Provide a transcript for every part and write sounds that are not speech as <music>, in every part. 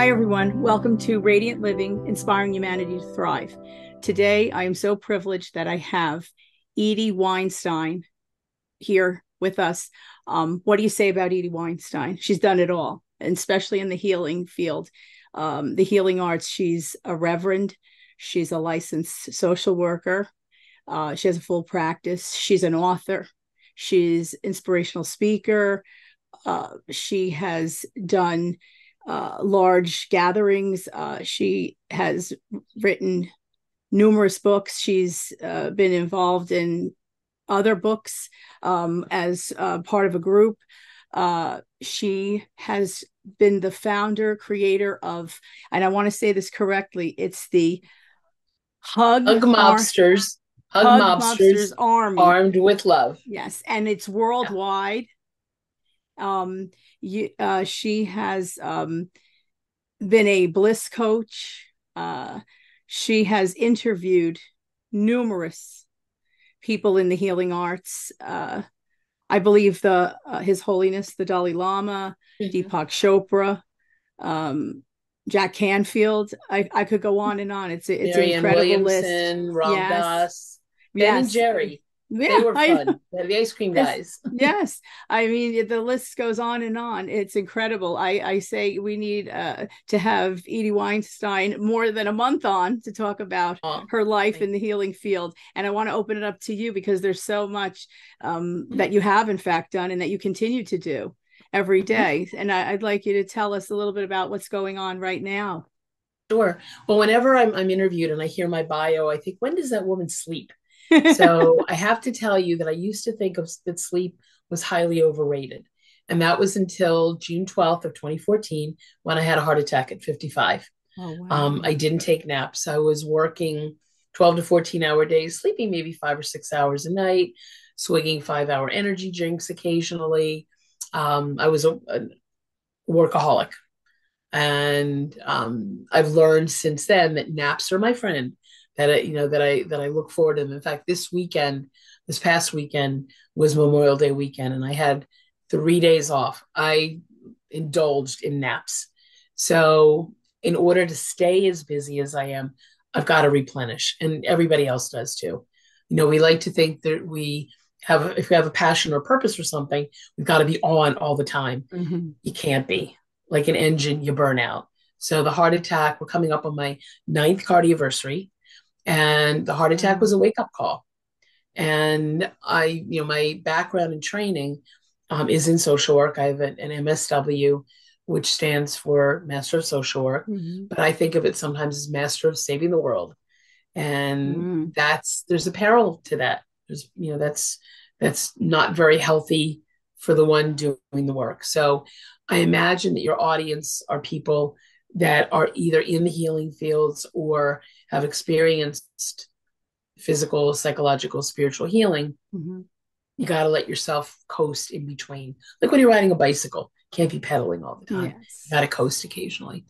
Hi, everyone. Welcome to Radiant Living, Inspiring Humanity to Thrive. Today, I am so privileged that I have Edie Weinstein here with us. Um, what do you say about Edie Weinstein? She's done it all, and especially in the healing field, um, the healing arts. She's a reverend, she's a licensed social worker, uh, she has a full practice, she's an author, she's inspirational speaker. Uh, she has done uh, large gatherings. Uh, she has written numerous books. She's uh, been involved in other books um, as uh, part of a group. Uh, she has been the founder, creator of, and I want to say this correctly, it's the Hug, Hug Mobsters. Hug, Hug Mobsters, Mobsters Army. Armed with Love. Yes, and it's worldwide. Yeah. Um, you, uh, she has um, been a bliss coach. Uh, she has interviewed numerous people in the healing arts. Uh, I believe the uh, His Holiness the Dalai Lama, mm-hmm. Deepak Chopra, um, Jack Canfield. I, I could go on and on. It's it's an incredible Williamson, list. Yes. Dass, Ben yes. and Jerry. Yeah, they were fun. <laughs> I, the ice cream guys. <laughs> yes, I mean the list goes on and on. It's incredible. I I say we need uh, to have Edie Weinstein more than a month on to talk about oh, her life in the healing field. And I want to open it up to you because there's so much um, mm-hmm. that you have in fact done and that you continue to do every mm-hmm. day. And I, I'd like you to tell us a little bit about what's going on right now. Sure. Well, whenever I'm, I'm interviewed and I hear my bio, I think, when does that woman sleep? So <laughs> I have to tell you that I used to think of that sleep was highly overrated. And that was until June 12th of 2014 when I had a heart attack at 55. Oh, wow. um, I didn't take naps. I was working 12 to 14 hour days, sleeping maybe five or six hours a night, swigging five hour energy drinks occasionally. Um, I was a, a workaholic. And um, I've learned since then that naps are my friend that I, you know that I that I look forward to. In fact, this weekend, this past weekend was Memorial Day weekend, and I had three days off. I indulged in naps. So in order to stay as busy as I am, I've got to replenish, and everybody else does too. You know, we like to think that we have if we have a passion or purpose for something, we've got to be on all the time. Mm-hmm. You can't be like an engine; you burn out. So the heart attack, we're coming up on my ninth cardioversary and the heart attack was a wake up call. And i you know my background and training um, is in social work. I have an, an, msw which stands for master of social work. Mm-hmm. but i think of it sometimes as master of saving the world. And mm-hmm. that's there's a peril to that. There's you know that's that's not very healthy for the one doing the work. So i imagine that your audience are people that are either in the healing fields or have experienced physical, psychological, spiritual healing, mm-hmm. you got to let yourself coast in between. Like when you're riding a bicycle, can't be pedaling all the time. Yes. Got to coast occasionally.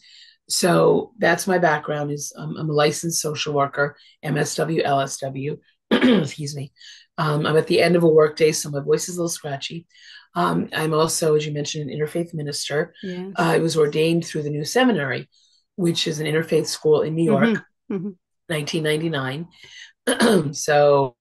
So that's my background. Is um, I'm a licensed social worker, MSW, LSW. <clears throat> Excuse me. Um, I'm at the end of a workday, so my voice is a little scratchy. Um, I'm also, as you mentioned, an interfaith minister. Yes. Uh, I was ordained through the New Seminary, which is an interfaith school in New York, mm-hmm. Mm-hmm. 1999. <clears throat> so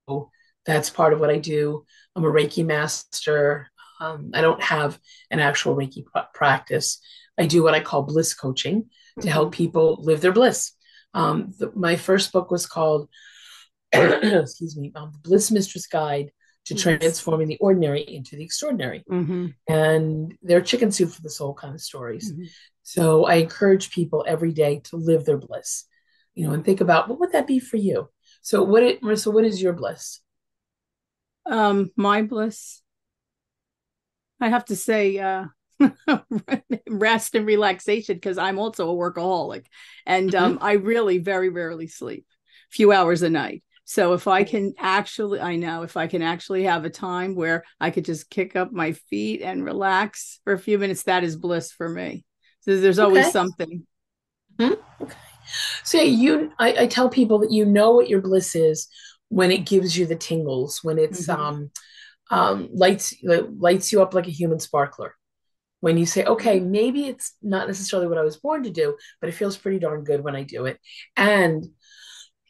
that's part of what I do. I'm a Reiki master. Um, I don't have an actual Reiki pr- practice. I do what I call bliss coaching mm-hmm. to help people live their bliss. Um, the, my first book was called, <clears throat> excuse me, um, The Bliss Mistress Guide to transforming the ordinary into the extraordinary. Mm-hmm. And they're chicken soup for the soul kind of stories. Mm-hmm. So I encourage people every day to live their bliss, you know, and think about what would that be for you? So what it Marisa, what is your bliss? Um, my bliss. I have to say, uh <laughs> rest and relaxation because I'm also a workaholic and mm-hmm. um, I really very rarely sleep, a few hours a night. So if I can actually, I know if I can actually have a time where I could just kick up my feet and relax for a few minutes, that is bliss for me. So there's always okay. something. Mm-hmm. Okay. So you, I, I, tell people that you know what your bliss is when it gives you the tingles, when it's mm-hmm. um, um, lights lights you up like a human sparkler. when you say, okay, maybe it's not necessarily what I was born to do, but it feels pretty darn good when I do it. And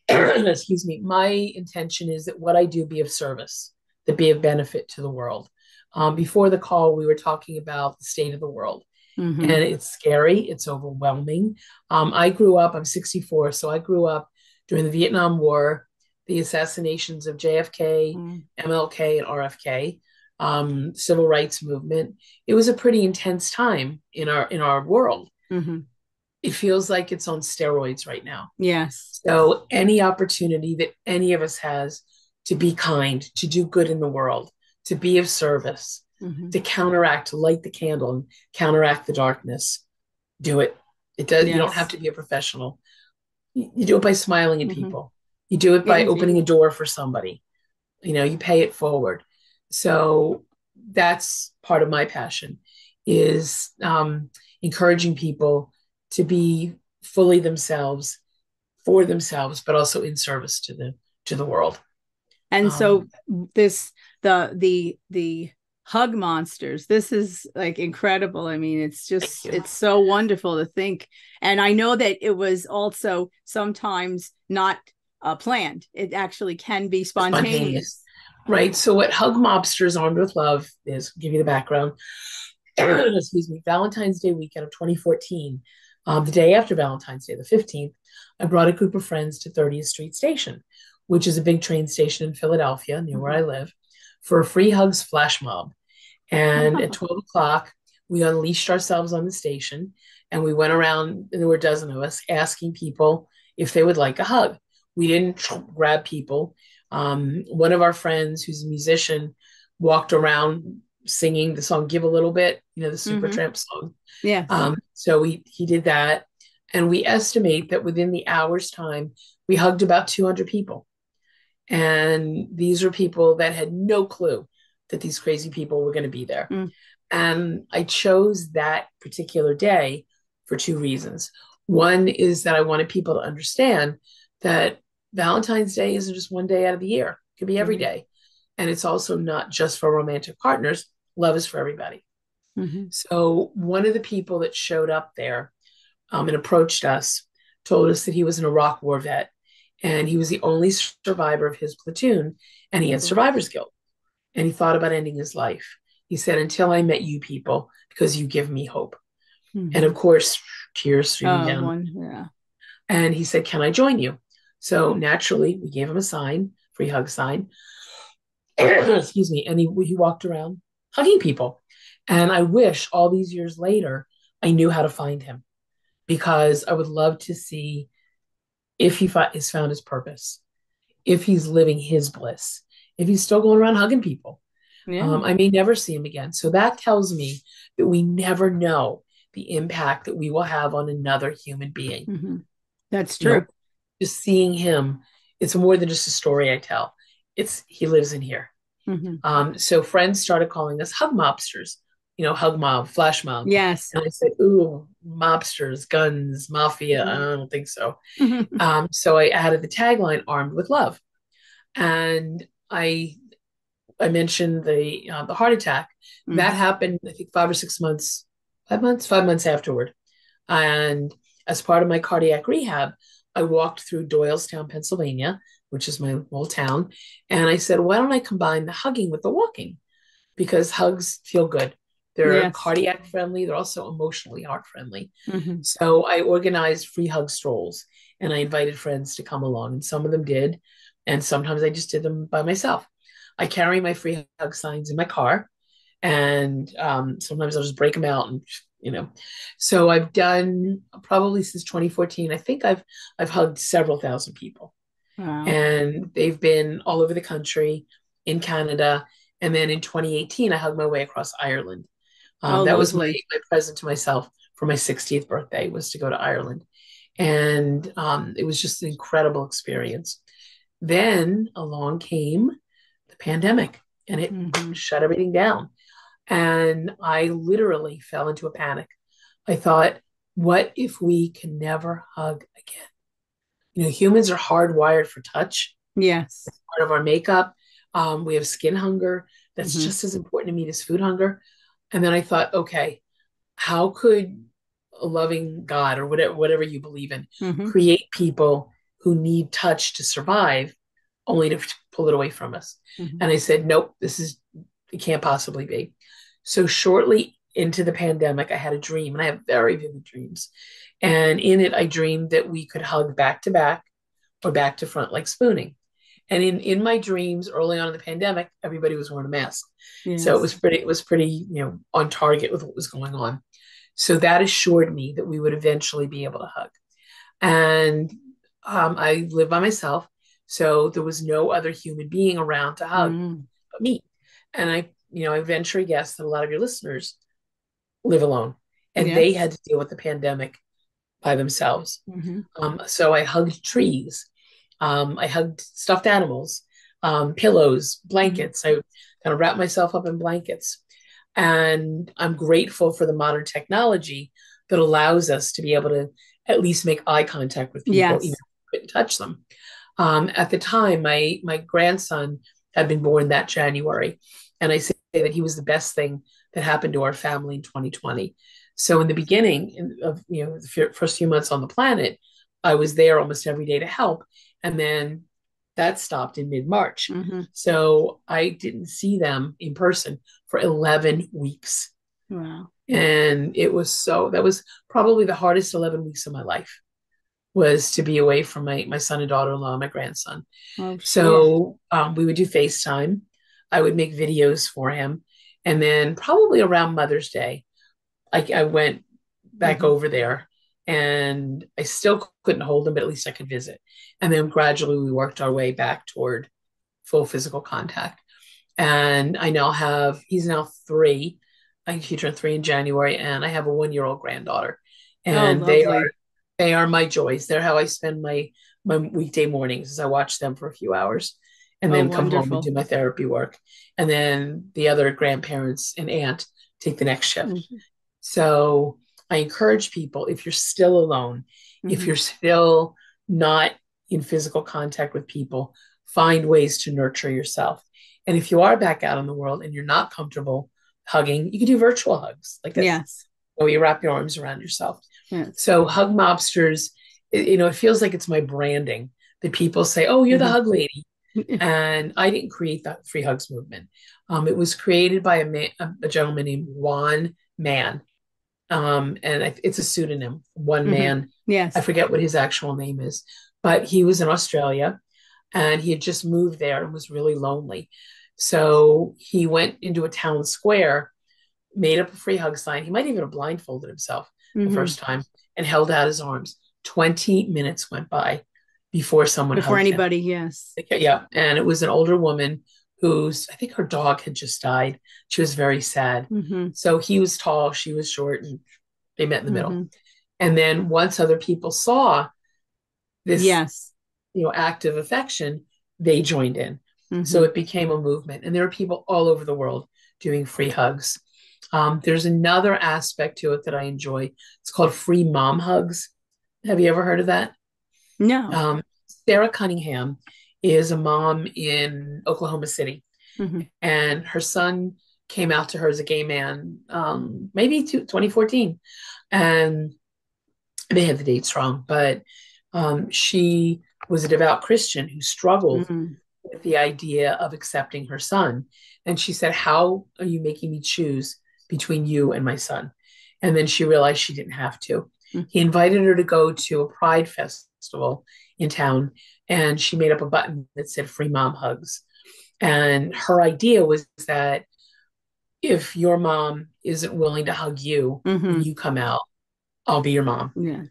<clears throat> excuse me, my intention is that what I do be of service, that be of benefit to the world. Um, before the call, we were talking about the state of the world. Mm-hmm. And it's scary, it's overwhelming. Um, I grew up, I'm 64, so I grew up during the Vietnam War, the assassinations of JFK, mm. MLK, and RFK um, civil rights movement. It was a pretty intense time in our in our world. Mm-hmm. It feels like it's on steroids right now. Yes. So any opportunity that any of us has to be kind, to do good in the world, to be of service, mm-hmm. to counteract, to light the candle and counteract the darkness, do it. It does. Yes. You don't have to be a professional. You do it by smiling at mm-hmm. people. You do it by opening a door for somebody. You know, you pay it forward so that's part of my passion is um, encouraging people to be fully themselves for themselves but also in service to the to the world. And um, so this the the the hug monsters this is like incredible. I mean it's just it's so wonderful to think. And i know that it was also sometimes not uh, planned. It actually can be spontaneous. spontaneous. Right? So what Hug Mobsters Armed with Love is, give you the background. <clears throat> Excuse me, Valentine's Day weekend of 2014, um, the day after Valentine's Day, the 15th, I brought a group of friends to 30th Street Station, which is a big train station in Philadelphia, near mm-hmm. where I live, for a free hugs flash mob. And at 12 o'clock, we unleashed ourselves on the station and we went around, and there were a dozen of us, asking people if they would like a hug. We didn't <sniffs> grab people. Um, one of our friends, who's a musician, walked around singing the song "Give a Little Bit," you know, the Supertramp mm-hmm. song. Yeah. Um, so we he did that, and we estimate that within the hour's time, we hugged about 200 people, and these were people that had no clue that these crazy people were going to be there. Mm. And I chose that particular day for two reasons. One is that I wanted people to understand that Valentine's Day isn't just one day out of the year, it could be every mm-hmm. day. And it's also not just for romantic partners, love is for everybody. Mm-hmm. So, one of the people that showed up there um, and approached us told us that he was an Iraq war vet and he was the only survivor of his platoon and he had mm-hmm. survivor's guilt and he thought about ending his life. He said, Until I met you people, because you give me hope. Mm-hmm. And of course, tears streaming oh, down. One, yeah. And he said, Can I join you? So naturally, we gave him a sign, free hug sign. <clears throat> Excuse me. And he, he walked around hugging people. And I wish all these years later, I knew how to find him because I would love to see if he has found his purpose, if he's living his bliss, if he's still going around hugging people. Yeah. Um, I may never see him again. So that tells me that we never know the impact that we will have on another human being. Mm-hmm. That's true. You know, just seeing him, it's more than just a story I tell. It's he lives in here. Mm-hmm. Um, so friends started calling us hug mobsters, you know, hug mob, flash mob. Yes. And I said, ooh, mobsters, guns, mafia. Mm-hmm. I don't think so. Mm-hmm. <laughs> Um, so I added the tagline armed with love. And I I mentioned the uh, the heart attack. That mm-hmm. happened, I think, five or six months, five months, five months afterward. And as part of my cardiac rehab, I walked through Doylestown, Pennsylvania, which is my little town, and I said, why don't I combine the hugging with the walking? Because hugs feel good. They're yes. cardiac friendly. They're also emotionally heart friendly. Mm-hmm. So I organized free hug strolls and I invited friends to come along, and some of them did, and sometimes I just did them by myself. I carry my free hug signs in my car, and um, sometimes I'll just break them out and you know so i've done probably since 2014 i think i've i've hugged several thousand people wow. and they've been all over the country in canada and then in 2018 i hugged my way across ireland um, oh, that was my, my present to myself for my 60th birthday was to go to ireland and um, it was just an incredible experience then along came the pandemic and it mm-hmm. shut everything down and I literally fell into a panic. I thought, what if we can never hug again? You know, humans are hardwired for touch. Yes. It's part of our makeup. Um, we have skin hunger. That's mm-hmm. just as important to me as food hunger. And then I thought, okay, how could a loving God or whatever whatever you believe in Mhm. create people who need touch to survive, only to pull it away from us? Mhm. And I said, nope, this is it can't possibly be. So shortly into the pandemic, I had a dream, and I have very vivid dreams. And in it, I dreamed that we could hug back to back or back to front like spooning. And in in my dreams early on in the pandemic, everybody was wearing a mask. So it was pretty, it was pretty, you know, on target with what was going on. So that assured me that we would eventually be able to hug. And um, I live by myself, so there was no other human being around to hug Mm. but me. And I, you know, I venture guess that a lot of your listeners live alone, and they had to deal with the pandemic by themselves. Mhm. Um, so I hugged trees. Um, I hugged stuffed animals, um, pillows, blankets. I kind of wrapped myself up in blankets. And I'm grateful for the modern technology that allows us to be able to at least make eye contact with people, Yes. even if we couldn't touch them. Um, at the time, my my grandson had been born that January, and I say that he was the best thing that happened to our family in 2020. So in the beginning of you know the first few months on the planet, I was there almost every day to help, and then that stopped in mid March. Mhm. So I didn't see them in person for 11 weeks. Wow. And it was so, that was probably the hardest 11 weeks of my life was to be away from my, my son and daughter-in-law and my grandson. Oh. So um, we would do FaceTime. I would make videos for him. And then probably around Mother's Day, I, I went back Mhm. over there and I still couldn't hold him, but at least I could visit. And then gradually we worked our way back toward full physical contact. And I now have, he's now three. I think he turned three in January, and I have a one year old granddaughter. And they Oh, lovely. are they are my joys. They're how I spend my my weekday mornings as I watch them for a few hours and Oh, then come home and do my therapy work. And then the other grandparents and aunt take the next shift. Mhm. So I encourage people if you're still alone, if Mhm. you're still not in physical contact with people, find ways to nurture yourself. And if you are back out in the world and you're not comfortable hugging, you can do virtual hugs, like a, Yes. where you wrap your arms around yourself. Yes. So hug mobsters, you know, it feels like it's my branding that people say, "Oh, you're the Mhm. hug lady," and I didn't create that free hugs movement. Um, it was created by a man, a, gentleman named Juan Mann, um, and I, it's a pseudonym. One Mhm. Man. Yes. I forget what his actual name is, but he was in Australia, and he had just moved there and was really lonely. So he went into a town square, made up a free hug sign. He might even have blindfolded himself the Mhm. first time and held out his arms. 20 minutes went by before someone Before hugged him. anybody, yes. Yeah. And it was an older woman who's, I think her dog had just died. She was very sad. Mhm. So he was tall, she was short, and they met in the middle. Mhm. And then once other people saw this, Yes. you know, act of affection, they joined in. Mhm. So it became a movement. And there are people all over the world doing free hugs. Um, there's another aspect to it that I enjoy. It's called free mom hugs. Have you ever heard of that? No. Um, Sara Cunningham is a mom in Oklahoma City, Mhm. and her son came out to her as a gay man, um, maybe to 2014, and I may have the dates wrong, but um, she was a devout Christian who struggled Mhm. with the idea of accepting her son. And she said, How are you making me choose between you and my son? And then she realized she didn't have to. Mm. He invited her to go to a pride festival in town, and she made up a button that said free mom hugs. And her idea was that if your mom isn't willing to hug you when Mhm. you come out, I'll be your mom. Yeah.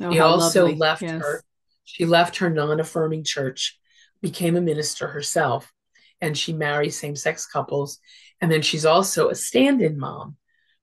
Oh, She also lovely. left Yes. her. She left her non-affirming church, became a minister herself, and she marries same-sex couples. And then she's also a stand-in mom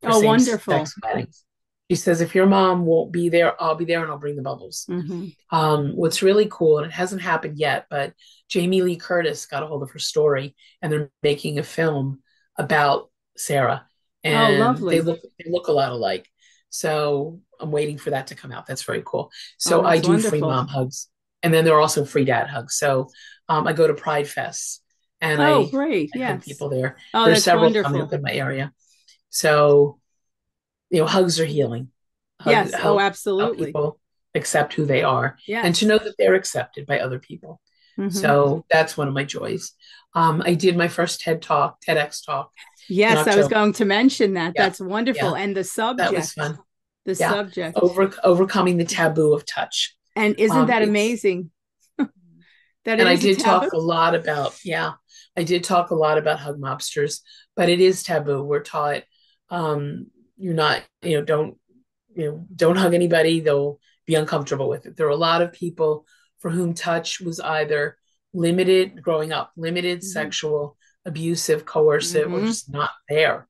Oh, wonderful. weddings. She says, if your mom won't be there, I'll be there and I'll bring the bubbles. Mhm. Um, what's really cool, and it hasn't happened yet, but Jamie Lee Curtis got a hold of her story, and they're making a film about Sara. And lovely. they look they look a lot alike. So I'm waiting for that to come out. That's very cool. So Oh, I do free mom hugs, and then there are also free dad hugs. So um, I go to Pride Fests, and Oh, I, great. I Yes. people there. Oh, There's several wonderful. coming up in my area. So you know, hugs are healing. Hug, yes. oh, absolutely. People accept who they are, yes. and to know that they're accepted by other people. Mm-hmm. So that's one of my joys. Um, I did my first TED talk, TEDx talk. Yes, I was going to mention that. Yeah. That's wonderful. Yeah. And the subject. That was fun. The yeah. subject. Over overcoming the taboo of touch. And isn't um, that amazing? <laughs> that and I did talk a lot about, yeah, I did talk a lot about hug mobsters, but it is taboo. We're taught um, you're not, you know, don't, you know, don't hug anybody. They'll be uncomfortable with it. There are a lot of people for whom touch was either limited growing up, limited mm-hmm. sexual, abusive, coercive, mm-hmm. or just not there.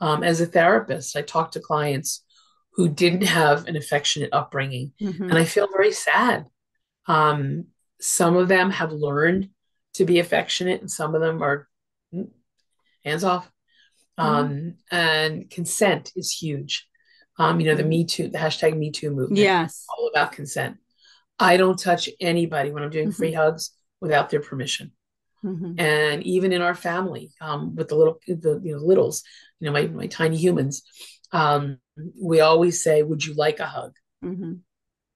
Um, as a therapist, I talk to clients who didn't have an affectionate upbringing, mm-hmm. and I feel very sad. Um, some of them have learned to be affectionate, and some of them are mm, hands off. Mm-hmm. Um, and consent is huge. Um, you know, the mm-hmm. Me Too, the hashtag Me Too movement. Yes. All about consent. I don't touch anybody when I'm doing free mm-hmm. hugs without their permission. Mm-hmm. And even in our family, um, with the little, the you know, littles, you know, my my tiny humans, um, we always say, "Would you like a hug?" Mm-hmm.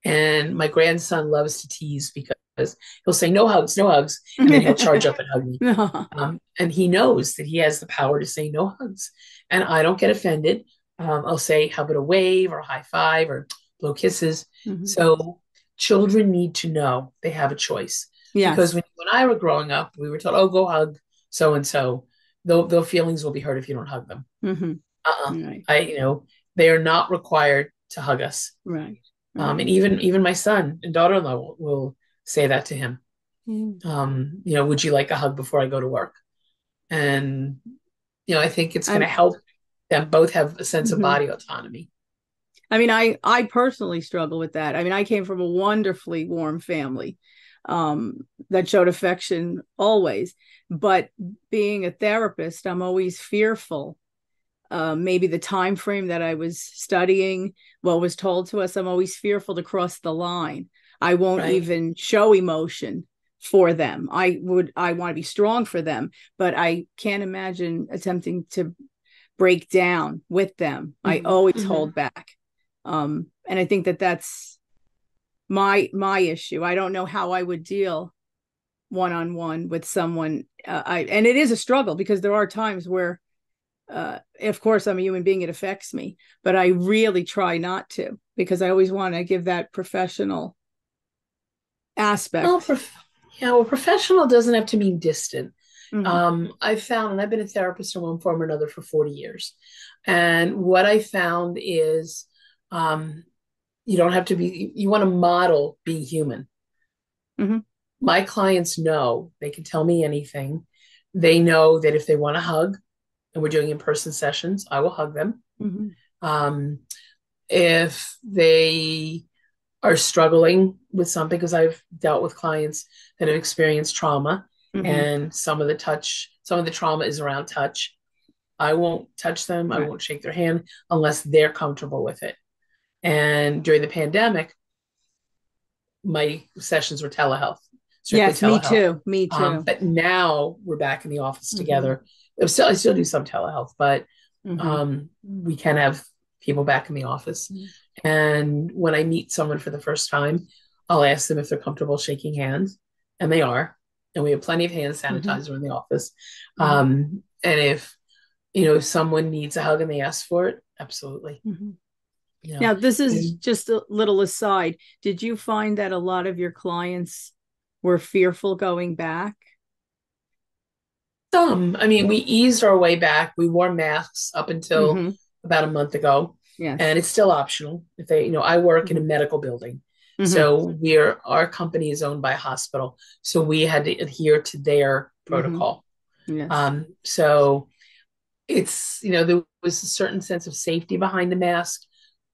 And my grandson loves to tease because he'll say, "No hugs, no hugs," and then he'll charge up and hug me. <laughs> Um, and he knows that he has the power to say no hugs, and I don't get offended. Um, I'll say, "How about a wave or a high five or blow kisses?" Mm-hmm. So children need to know they have a choice. Yeah. Because when, when I were growing up, we were told, oh, go hug so and so. Their feelings will be hurt if you don't hug them. Mm-hmm. Uh-uh. Right. I, you know, they are not required to hug us. Right. right. Um, and even even my son and daughter-in-law will, will say that to him. Mm. Um, you know, would you like a hug before I go to work? And you know, I think it's going to help them both have a sense mm-hmm. of body autonomy. I mean, I I personally struggle with that. I mean, I came from a wonderfully warm family um, that showed affection always, but being a therapist, I'm always fearful. Uh, maybe the time frame that I was studying, what was told to us, I'm always fearful to cross the line. I won't right. even show emotion for them. I would I want to be strong for them, but I can't imagine attempting to break down with them. Mm-hmm. I always mm-hmm. hold back um, and i think that that's my my issue i don't know how i would deal one on one with someone uh, i and it is a struggle because there are times where uh, of course i'm a human being it affects me but i really try not to because i always want to give that professional aspect well, prof- yeah well professional doesn't have to mean distant Mm-hmm. Um, I found, and I've been a therapist in one form or another for 40 years. And what I found is um, you don't have to be you want to model being human mm-hmm. my clients know they can tell me anything they know that if they want to hug and we're doing in-person sessions i will hug them mm-hmm. um, if they are struggling with something because i've dealt with clients that have experienced trauma mm-hmm. and some of the touch some of the trauma is around touch i won't touch them right. i won't shake their hand unless they're comfortable with it and during the pandemic, my sessions were telehealth. Yes, telehealth. me too. Me um, too. Um, but now we're back in the office mm-hmm. together. I still, I still do some telehealth, but mm-hmm. um, we can have people back in the office. Mm-hmm. And when I meet someone for the first time, I'll ask them if they're comfortable shaking hands, and they are. And we have plenty of hand mm-hmm. sanitizer in the office. Mm-hmm. Um, and if you know if someone needs a hug and they ask for it, absolutely. Mm-hmm. Yeah. Now, this is just a little aside. Did you find that a lot of your clients were fearful going back? Some. I mean, we eased our way back. We wore masks up until mm-hmm. about a month ago. Yeah. And it's still optional. If they, you know, I work in a mm-hmm. medical building. Mm-hmm. So we're our company is owned by a hospital. So we had to adhere to their mm-hmm. protocol. Mm-hmm. Yes. Um, so it's, you know, there was a certain sense of safety behind the mask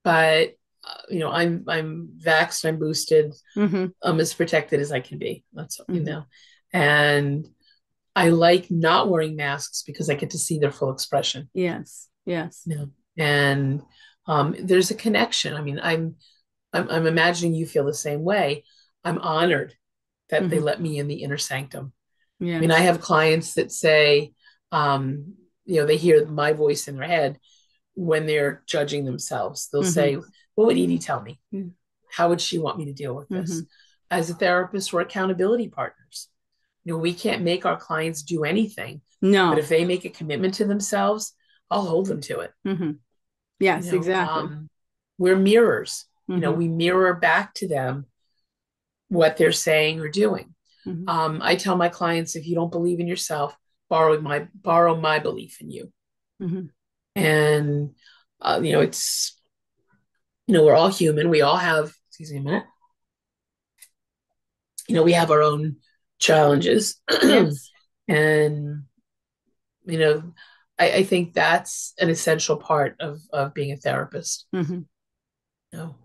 but uh, you know i'm i'm vaxxed i'm boosted mm-hmm. i'm as protected as i can be that's mm-hmm. you know and i like not wearing masks because i get to see their full expression yes yes yeah. and um, there's a connection i mean I'm, I'm i'm imagining you feel the same way i'm honored that mm-hmm. they let me in the inner sanctum yeah i mean i have clients that say um, you know they hear my voice in their head when they're judging themselves. They'll mm-hmm. say, What would Edie tell me? Mm-hmm. How would she want me to deal with this? Mm-hmm. As a therapist, we're accountability partners. You know, we can't make our clients do anything. No. But if they make a commitment to themselves, I'll hold them to it. Mm-hmm. Yes, you know, exactly. Um, we're mirrors. You know, mm-hmm. we mirror back to them what they're saying or doing. Mm-hmm. Um, I tell my clients if you don't believe in yourself, borrow my borrow my belief in you. Mm-hmm. And uh, you know, it's you know, we're all human. We all have. Excuse me a minute. You know, we have our own challenges, <clears throat> yes. and you know, I, I, think that's an essential part of of being a therapist. Mm-hmm. Know?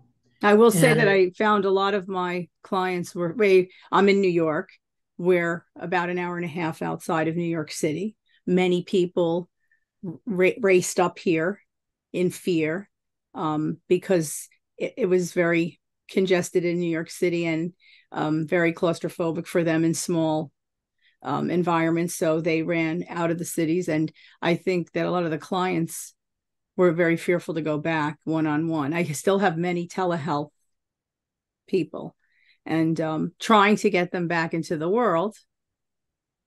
I will say and, that I found a lot of my clients were way I'm in New York. We're about an hour and a half outside of New York City. Many people ra- raced up here in fear um, because it, it, was very congested in New York City and um, very claustrophobic for them in small um, environments. So they ran out of the cities. And I think that a lot of the clients were very fearful to go back one on one. I still have many telehealth people and um, trying to get them back into the world.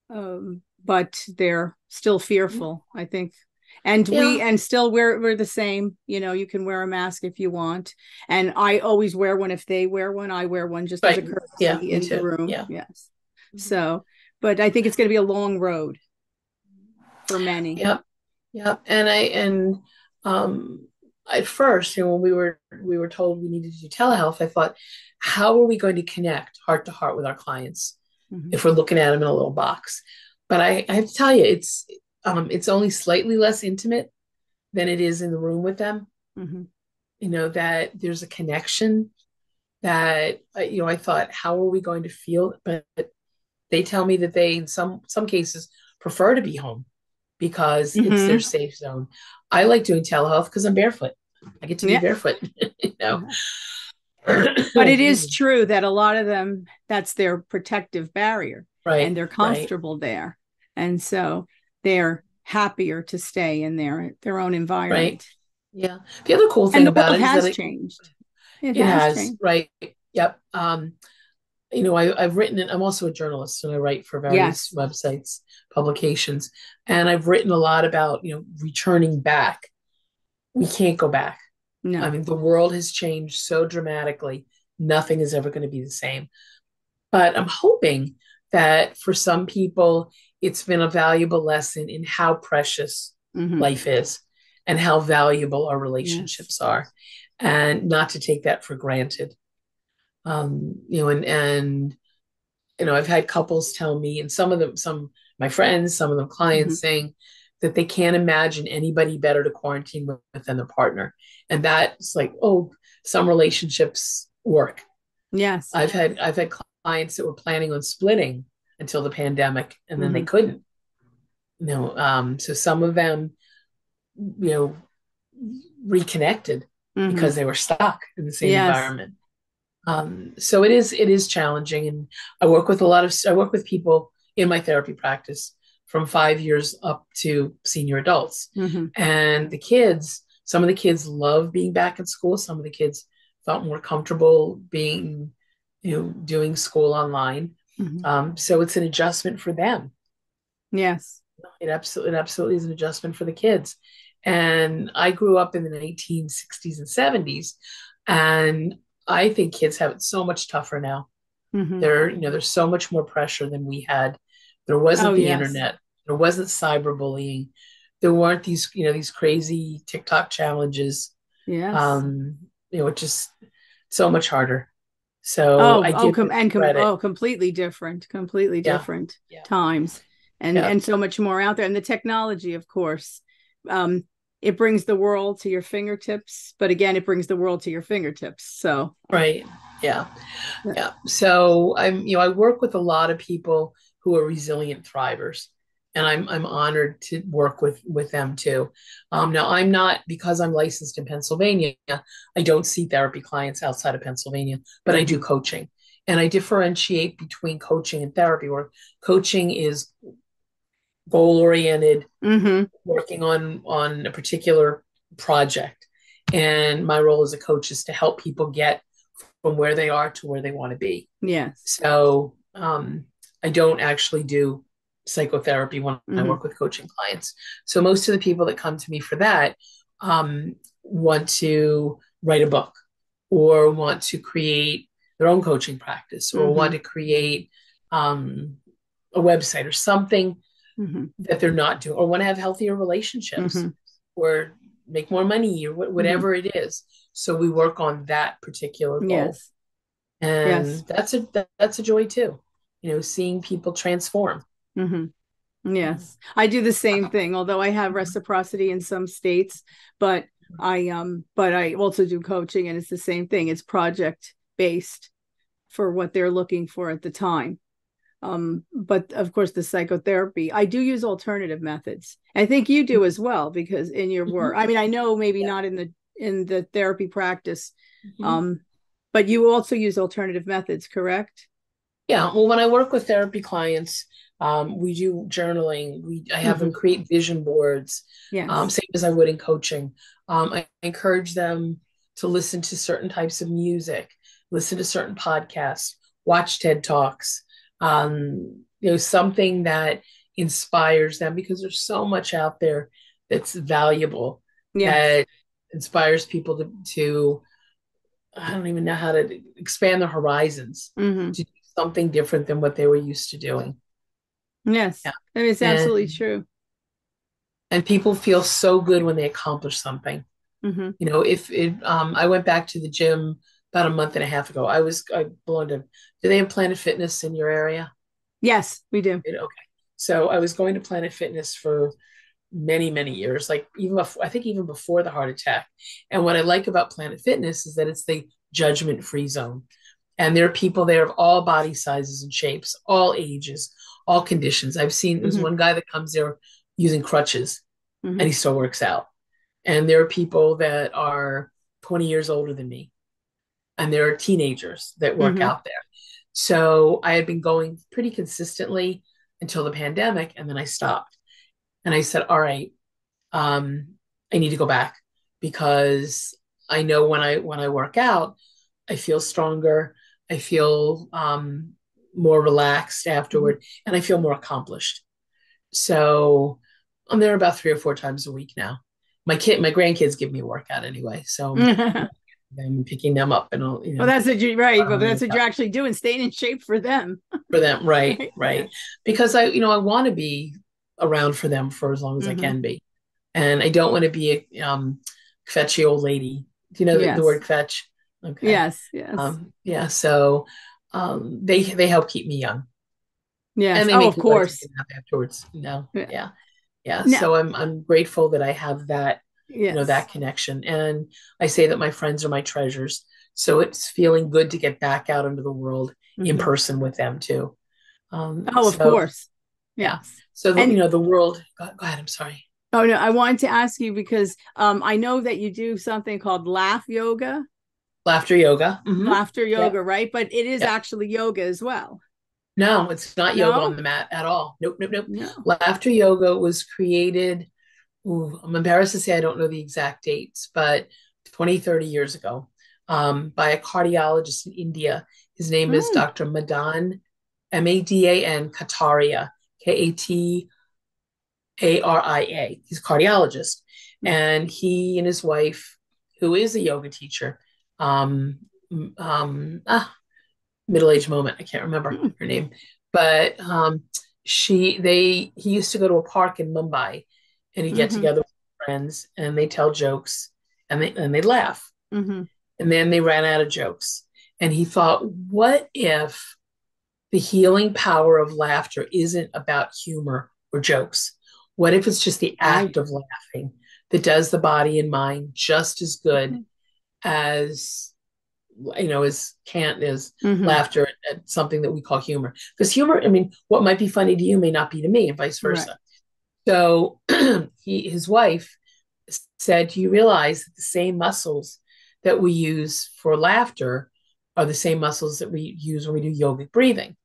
Um, but they're still fearful, I think. And yeah. we and still we're we're the same. You know, you can wear a mask if you want. And I always wear one if they wear one. I wear one just right. as a courtesy yeah, in the room. Yeah. Yes. Mm-hmm. So, but I think it's going to be a long road for many. Yep. Yep. And I and um, at first, you know, when we were we were told we needed to do telehealth, I thought, how are we going to connect heart to heart with our clients mm-hmm. if we're looking at them in a little box? But I, I have to tell you, it's um, it's only slightly less intimate than it is in the room with them. Mm-hmm. You know that there's a connection that uh, you know. I thought, how are we going to feel? But they tell me that they, in some some cases, prefer to be home because mm-hmm. it's their safe zone. I like doing telehealth because I'm barefoot. I get to be yeah. barefoot, <laughs> you know. but it is <clears throat> true that a lot of them that's their protective barrier. Right. And they're comfortable right. there. And so they're happier to stay in their their own environment. Right. Yeah. The other cool thing about it has is that it, changed. It, it has, has changed. right. Yep. Um, you know, I, have written it. I'm also a journalist and I write for various yes. websites, publications, and I've written a lot about, you know, returning back. We can't go back. No. I mean, the world has changed so dramatically. Nothing is ever going to be the same. But I'm hoping that for some people, it's been a valuable lesson in how precious mm-hmm. life is and how valuable our relationships yes. are, and not to take that for granted um, you know, and and you know, I've had couples tell me, and some of them, some my friends, some of them clients mm-hmm. saying that they can't imagine anybody better to quarantine with than their partner, and that's like, oh, some relationships work. Yes, I've had I've had clients that were planning on splitting until the pandemic, and then mm-hmm. they couldn't. You know, um, so some of them, you know, reconnected mm-hmm. because they were stuck in the same yes. environment. Um, so it is it is challenging, and I work with a lot of I work with people in my therapy practice from five years up to senior adults, mm-hmm. and the kids. Some of the kids love being back in school. Some of the kids felt more comfortable being, you know, doing school online. Mm-hmm. Um, so it's an adjustment for them. Yes, it absolutely it absolutely is an adjustment for the kids. And I grew up in the 1960s and 70s, and I think kids have it so much tougher now. Mm-hmm. There, you know, there's so much more pressure than we had. There wasn't oh, the yes. internet. There wasn't cyberbullying. There weren't these, you know, these crazy TikTok challenges. Yeah. Um, you know, it's just so much harder. So oh, I oh, com- and com- oh, completely different, completely different yeah. times, and yeah. and so much more out there, and the technology, of course. Um, it brings the world to your fingertips but again it brings the world to your fingertips so. Right yeah yeah. so i'm you know i work with a lot of people who are resilient thrivers and i'm i'm honored to work with with them too. Um, now i'm not because i'm licensed in pennsylvania i don't see therapy clients outside of pennsylvania but i do coaching and i differentiate between coaching and therapy where coaching is goal oriented, mm-hmm. working on on a particular project. And my role as a coach is to help people get from where they are to where they want to be. Yes. So um, I don't actually do psychotherapy when mm-hmm. I work with coaching clients. So most of the people that come to me for that um, want to write a book or want to create their own coaching practice or mm-hmm. want to create um, a website or something mm-hmm. that they're not doing or want to have healthier relationships mm-hmm. or make more money or whatever mm-hmm. it is so we work on that particular goal yes. and yes. that's a that's a joy too you know seeing people transform mm-hmm. yes i do the same thing although i have reciprocity in some states but i um but i also do coaching and it's the same thing it's project based for what they're looking for at the time um, but of course the psychotherapy i do use alternative methods i think you do as well because in your work mm-hmm. i mean i know maybe yeah. not in the in the therapy practice mm-hmm. um, but you also use alternative methods correct yeah well when i work with therapy clients um, we do journaling we i have mm-hmm. them create vision boards yeah um, same as i would in coaching um, i encourage them to listen to certain types of music listen to certain podcasts watch ted talks um, you know, something that inspires them because there's so much out there that's valuable yes. that inspires people to, to I don't even know how to expand their horizons mm-hmm. to do something different than what they were used to doing. Yes, yeah. and it's absolutely and, true. And people feel so good when they accomplish something. Mm-hmm. You know, if it, um, I went back to the gym about a month and a half ago. I was I belonged to. Do they have Planet Fitness in your area? Yes, we do. Okay, so I was going to Planet Fitness for many many years, like even before, I think even before the heart attack. And what I like about Planet Fitness is that it's the judgment free zone, and there are people there of all body sizes and shapes, all ages, all conditions. I've seen there's mm-hmm. one guy that comes there using crutches, mm-hmm. and he still works out. And there are people that are 20 years older than me and there are teenagers that work mm-hmm. out there. So I had been going pretty consistently until the pandemic, and then I stopped. And I said, "All right, um, I need to go back because I know when I when I work out, I feel stronger. I feel um, more relaxed afterward, mm-hmm. and I feel more accomplished. So I'm there about three or four times a week now. My kid, my grandkids give me a workout anyway, so <laughs> them, picking them up, and all. You know, well, that's what you right, but that's what you're actually doing, staying in shape for them. <laughs> for them, right, right. Because I, you know, I want to be around for them for as long as mm-hmm. I can be, and I don't want to be a um, kvetchy old lady. Do you know yes. the, the, word kvetch? Okay. Yes. Yes. Um, yeah. So um, they they help keep me young. Yeah. And they oh, of course. Afterwards, you know. Yeah. Yeah. yeah. So I'm I'm grateful that I have that yes. you know that connection and i say that my friends are my treasures so it's feeling good to get back out into the world mm-hmm. in person with them too um, oh of course yeah so the, and, you know the world go, go, ahead i'm sorry oh no i wanted to ask you because um, i know that you do something called laugh yoga laughter yoga mm-hmm. laughter yoga yeah. right but it is yeah. actually yoga as well no, it's not yoga on the mat at all. Nope, nope, nope. No. Laughter yoga was created ooh, I'm embarrassed to say I don't know the exact dates, but 20, 30 years ago, um, by a cardiologist in India. His name mm. is hmm. Dr. Madan, M A D A N Kataria, K A T A R I A. He's a cardiologist. Mm. And he and his wife, who is a yoga teacher, um, um, ah, middle aged moment, I can't remember mm. her name, but um, she, they, he used to go to a park in Mumbai and he'd get mm-hmm. together with friends and they tell jokes and they and they laugh. Mm-hmm. And then they ran out of jokes. And he thought, what if the healing power of laughter isn't about humor or jokes? What if it's just the act of laughing that does the body and mind just as good mm-hmm. as you know, as Kant is mm-hmm. laughter at something that we call humor. Because humor, I mean, what might be funny to you may not be to me, and vice versa. Right. So <clears throat> he, his wife said, Do you realize that the same muscles that we use for laughter are the same muscles that we use when we do yogic breathing?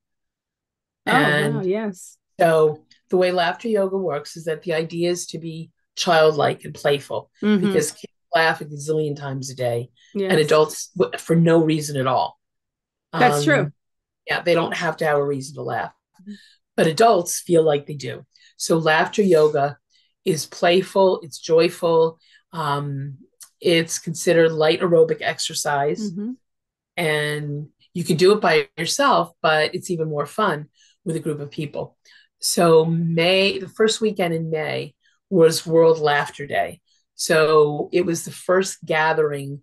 Oh, and wow, yes. So the way laughter yoga works is that the idea is to be childlike and playful Mhm. because kids laugh a gazillion times a day Yes. and adults for no reason at all. That's true. Yeah, they don't have to have a reason to laugh, but adults feel like they do. So laughter yoga is playful, it's joyful, um, it's considered light aerobic exercise, Mhm. and you can do it by yourself, but it's even more fun with a group of people. So May, the first weekend in May was World Laughter Day. So it was the first gathering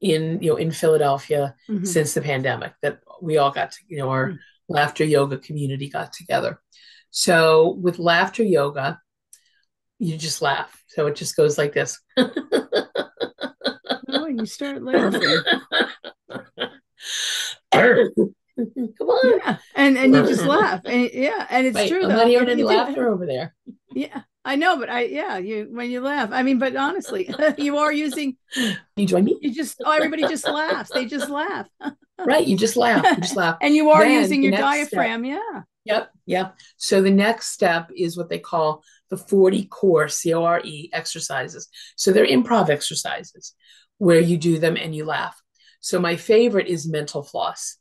in you know in Philadelphia Mhm. since the pandemic that we all got to, you know, our Mm. laughter yoga community got together. So with laughter yoga, you just laugh. So it just goes like this. Oh, and you start <laughs> laughing. <laughs> Come on. Yeah, and and you just <laughs> laugh, and yeah, and it's Wait, true. I'm though. not hearing any do- laughter over there. Yeah, I know, but I yeah, you when you laugh, I mean, but honestly, you are using. You join me? You just oh, everybody just laughs. They just laugh, Right. You just laugh. You just laugh. and you are Then using your next step- diaphragm. Yeah. Yep. Yep. So the next step is what they call the 40 core C O R E exercises. So they're improv exercises where you do them and you laugh. So my favorite is mental floss.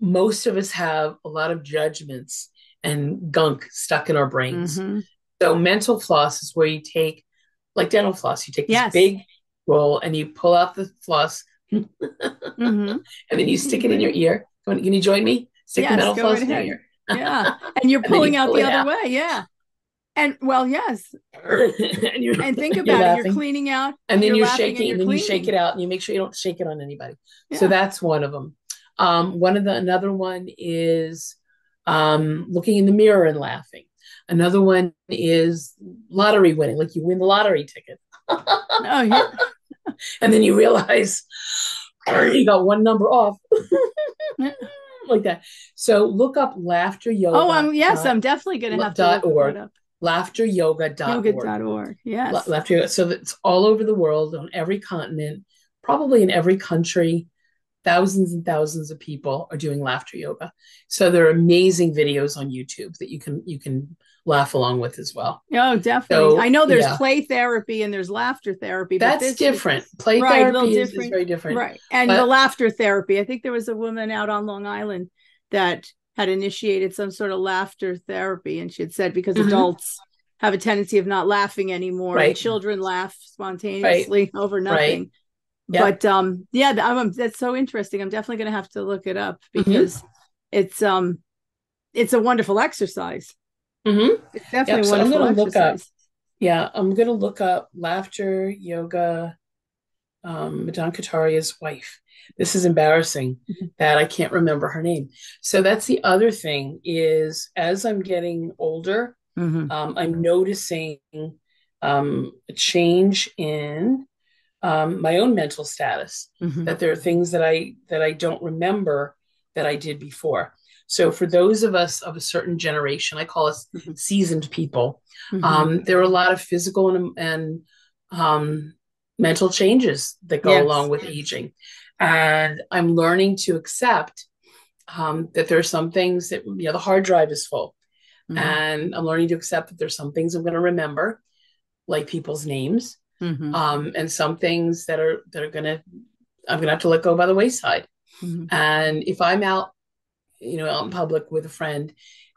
Most of us have a lot of judgments and gunk stuck in our brains. Mhm. So mental floss is where you take, like dental floss, you take this Yes. big roll and you pull out the floss Mhm. <laughs> and then you stick it in your ear. Can you join me? Stick Yes, the metal floss in your ear. Yeah, and you're <laughs> And you pulling out pull the other out. way. Yeah, and well, yes, <laughs> and, you're, and think you're about it. laughing. You're cleaning out, and then you're, laughing shaking, and, you're then you shake it out, and you make sure you don't shake it on anybody. So that's one of them. Um, one of the another one is um, looking in the mirror and laughing. Another one is lottery winning, like you win the lottery ticket, Oh, yeah. <laughs> and then you realize you got one number off, like that. So look up laughter yoga. Oh, um, yes, dot- I'm definitely going to have to dot look org. up. laughteryoga.org. Yoga.org. Yes. La- Laughter yoga. So it's all over the world, on every continent, probably in every country. Thousands and thousands of people are doing laughter yoga. So there are amazing videos on YouTube that you can you can laugh along with as well. Oh, definitely. So, I know there's yeah. play therapy and there's laughter therapy. but That's this is- different. Play Right, therapy is, is very different. Right. And But- the laughter therapy. I think there was a woman out on Long Island that had initiated some sort of laughter therapy. And she had said because Mhm. adults have a tendency of not laughing anymore, and Right. children laugh spontaneously over nothing. Yeah. But um, yeah, I'm, that's so interesting. I'm definitely going to have to look it up Mhm. because it's um, it's a wonderful exercise. Hmm It's definitely so I'm gonna look up- Yeah, I'm gonna look up laughter yoga. Um, Madan Kataria's wife. This is embarrassing Mhm. that I can't remember her name. So that's the other thing is as I'm getting older, Mhm. um, I'm noticing um, a change in um, my own mental status. Mhm. That there are things that I that I don't remember that I did before. So for those of us of a certain generation, I call us Mhm. seasoned people. Mhm. Um, there are a lot of physical and, and um, mental changes that go Yes. along with aging, and I'm learning to accept um, that there are some things that you know the hard drive is full, Mhm. and I'm learning to accept that there's some things I'm going to remember, like people's names, Mhm. um, and some things that are that are going to I'm going to have to let go by the wayside. Mhm. And if I'm out, you know, out in public with a friend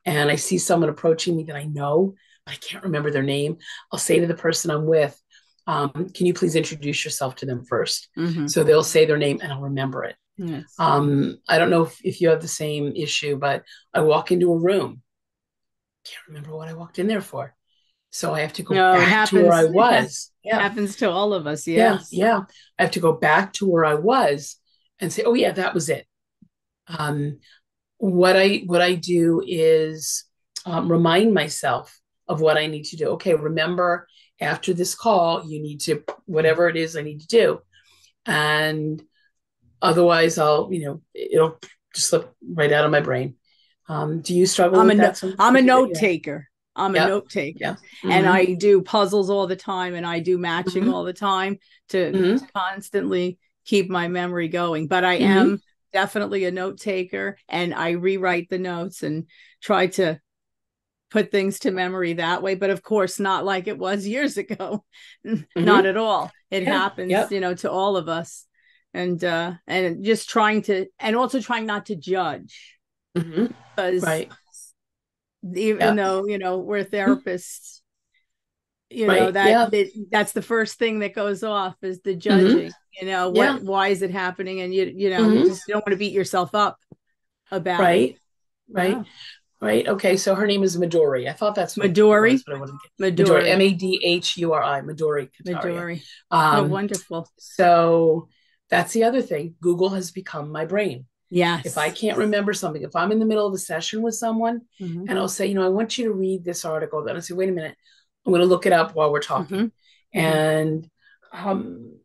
and I see someone approaching me that I know, but I can't remember their name, I'll say to the person I'm with, um, can you please introduce yourself to them first? Mhm. So they'll say their name and I'll remember it. Yes. Um, I don't know if, if you have the same issue, but I walk into a room, can't remember what I walked in there for. So I have to go No, back to where I <laughs> happens. was. Yeah. happens to all of us. Yeah, yeah. I have to go back to where I was and say, "Oh yeah, that was it." Um, what I what I do is um, remind myself of what I need to do. Okay, remember after this call, you need to whatever it is I need to do, and otherwise, I'll you know it'll just slip right out of my brain. Um, do you struggle I'm with a that? no- I'm a note taker. I'm Yeah. a note taker. Yeah. And Mhm. I do puzzles all the time and I do matching Mhm. all the time to Mhm. constantly keep my memory going. But I Mhm. am definitely a note taker and I rewrite the notes and try to put things to memory that way but of course not like it was <laughs> years ago mm-hmm. not at all it yeah. happens yep. you know to all of us and uh and just trying to and also trying not to judge mm-hmm. because right even yeah. though you know we're therapists you right. know that, yeah. that, that's the first thing that goes off is the mm-hmm. judging mm-hmm. you know what yeah. why is it happening? And you you know mm-hmm. you just don't want to beat yourself up about right it. right. Right. Okay. So her name is Madhuri. I thought that's Madhuri? Madhuri. M A D H U R I. Madhuri. Madhuri. Oh, um, oh wonderful. so that's the other thing. Google has become my brain. Yes. If I can't remember something, if I'm in the middle of a session with someone mm-hmm. and I'll say, you know, I want you to read this article, then I'll say, wait a minute, I'm going to look it up while we're talking. Mm-hmm. mm-hmm. And um,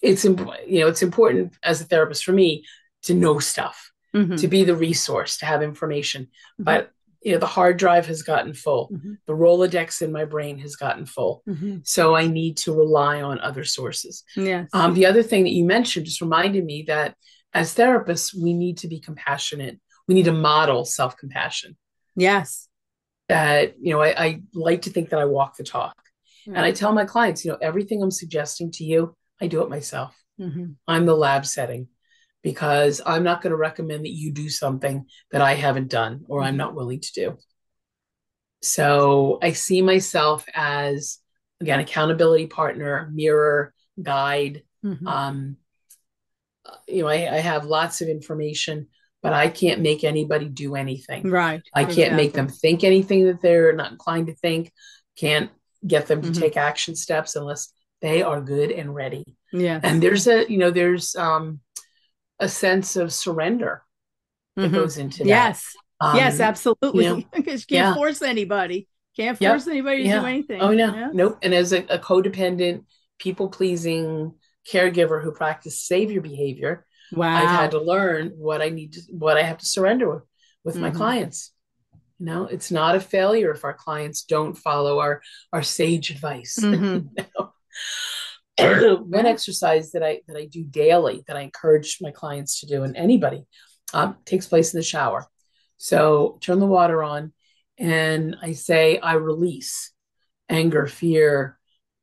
it's important, you know, it's important as a therapist for me to know stuff, mm-hmm. to be the resource, to have information. Mm-hmm. But you know, the hard drive has gotten full. Mm-hmm. The Rolodex in my brain has gotten full. So I need to rely on other sources. Yes. Um, the other thing that you mentioned just reminded me that as therapists, we need to be compassionate. We need to model self compassion. Yes. That, you know, I, I, like to think that I walk the talk. And I tell my clients, you know, everything I'm suggesting to you, I do it myself. Mm-hmm. I'm the lab setting because I'm not going to recommend that you do something that I haven't done or I'm mm-hmm. not willing to do. So I see myself as, again, accountability partner, mirror, guide, mm-hmm. um, you know, I, I have lots of information, but I can't make anybody do anything. Right. I can't exactly. make them think anything that they're not inclined to think. Can't get them to mm-hmm. take action steps unless they are good and ready. Yeah. And there's a, you know, there's um a sense of surrender that mm-hmm. goes into that. Yes. Um, yes, absolutely. You know, <laughs> because you can't yeah. force anybody. Can't force yep. anybody to yeah. do anything. Oh no. Yeah. Nope. And as a, a codependent, people pleasing caregiver who practiced savior behavior, wow. I've had to learn what I need to, what I have to surrender with, with mm-hmm. my clients. You know, it's not a failure if our clients don't follow our our sage advice. <laughs> Mm-hmm. <clears throat> One exercise that I that I do daily that I encourage my clients to do and anybody um, takes place in the shower. So turn the water on, and I say I release anger, fear,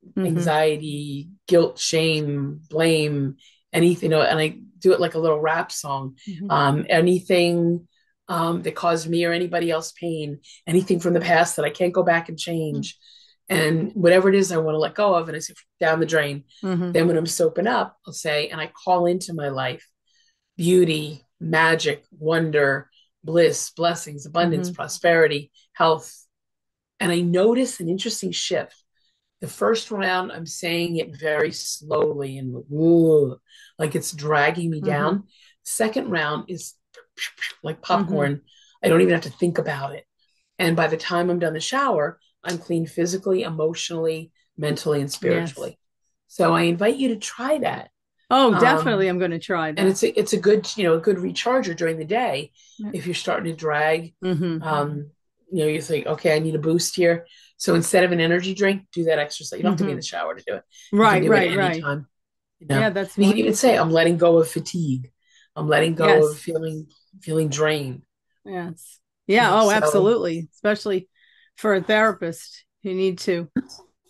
mm-hmm. anxiety, guilt, shame, blame, anything, you know, and I do it like a little rap song. Mm-hmm. Um, anything um, that caused me or anybody else pain, anything from the past that I can't go back and change. Mm-hmm. And whatever it is I want to let go of, and I say down the drain. Mm-hmm. Then when I'm soaping up, I'll say, and I call into my life beauty, magic, wonder, bliss, blessings, abundance, mm-hmm. prosperity, health. And I notice an interesting shift the first round, I'm saying it very slowly and like it's dragging me mm-hmm. down. Second round is like popcorn. Mm-hmm. I don't even have to think about it. And by the time I'm done the shower, I'm clean physically, emotionally, mentally, and spiritually. Yes. So I invite you to try that. Oh, um, definitely, um, I'm going to try that. And it's a, it's a good you know a good recharger during the day yeah. if you're starting to drag. Mm-hmm. Um, you know, you think, okay, I need a boost here. So instead of an energy drink, do that exercise. You don't mm-hmm. have to be in the shower to do it. right, do right, it right. You know? Yeah, that's. You can even say, "I'm letting go of fatigue. I'm letting go yes. of feeling feeling drained." Yes. Yeah. oh, so, absolutely. Especially for a therapist, you need to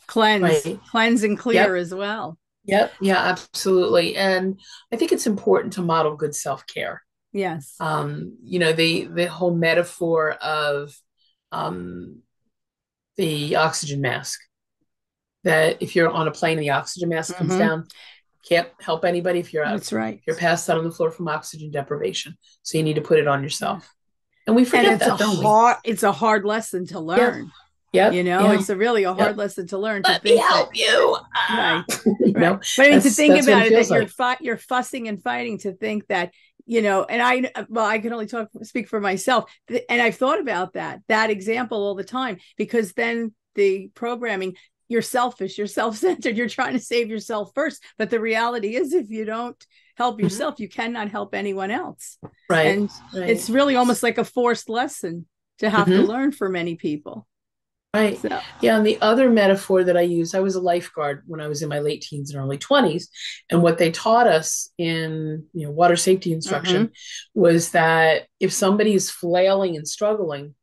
cleanse, right. cleanse and clear yep. as well. Yep. Yeah. Absolutely. And I think it's important to model good self care. Yes. Um. You know the the whole metaphor of um the oxygen mask. That if you're on a plane and the oxygen mask mm-hmm. comes down, can't help anybody if you're out. That's right. You're passed out on the floor from oxygen deprivation. So you need to put it on yourself. And we forget and it's that, a hard, we? It's a hard lesson to learn. Yeah. Yep. You know, yeah. it's a really a hard yep. lesson to learn. To Let me help that, you. Right. <laughs> right. no, but I mean, to think about it, it that like. you're fi- you're fussing and fighting to think that you know and i well i can only talk speak for myself and i've thought about that that example all the time because then the programming you're selfish you're <laughs> self-centered you're trying to save yourself first but the reality is if you don't help mm-hmm. yourself mm-hmm. you cannot help anyone else right and right. it's really almost like a forced lesson to have mm-hmm. to learn for many people Right. So. Yeah. And the other metaphor that I use, I was a lifeguard when I was in my late teens and early 20s. And what they taught us in you know water safety instruction mm-hmm. was that if somebody is flailing and struggling,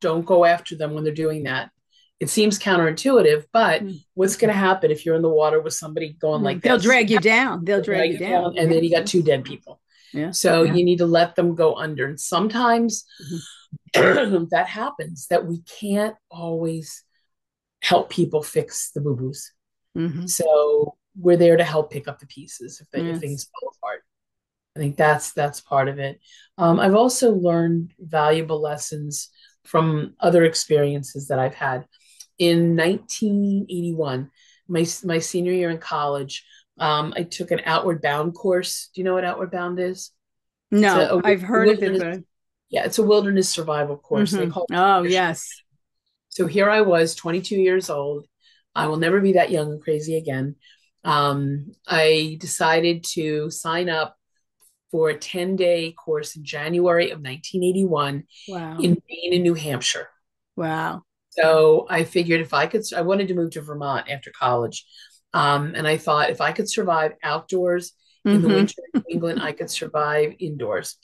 don't go after them when they're doing that. It seems counterintuitive, but mm. what's going to happen if you're in the water with somebody going mm. like They'll drag you down. They'll, They'll drag, drag, you down. down. And then you got two dead people. Yeah. So yeah. you need to let them go under. And sometimes mm-hmm. <clears throat> that happens that we can't always help people fix the boo boos. Mm-hmm. So we're there to help pick up the pieces if, they, yes. if things fall apart. I think that's that's part of it. Um, I've also learned valuable lessons from other experiences that I've had. In 1981, my my senior year in college, um, I took an Outward Bound course. Do you know what Outward Bound is? No, i have heard of it. Yeah, it's a wilderness survival course. Mm-hmm. oh, yes. So here I was, 22 years old. I will never be that young and crazy again. Um, I decided to sign up for a 10 day course in January of 1981 wow. in Maine and New Hampshire. Wow. So I figured if I could, I wanted to move to Vermont after college. Um, and I thought if I could survive outdoors mm-hmm. in the mm-hmm. winter in England, I could survive indoors.